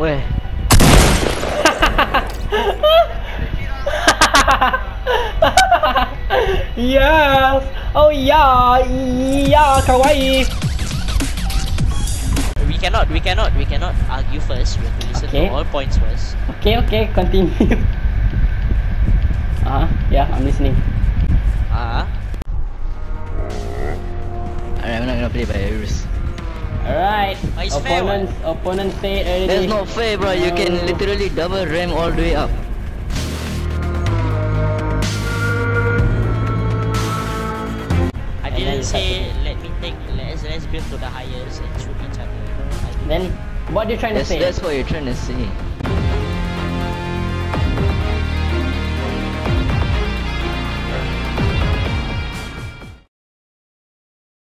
Where? yes! Oh yeah! Yeah, kawaii! We cannot, we cannot, we cannot argue first. We have to listen Okay. to all points first. Okay, okay, continue. uh huh, yeah, I'm listening. Ah, Alright, I'm not gonna play by your rules. Alright, Oh, it's fair, opponents, opponents say it already. That's not fair, bro. You can literally double ram all the way up. I And didn't say let me take. Let's let's build to the highest and shoot each other. Then, what are you trying That's, to say? that's what you're trying to say.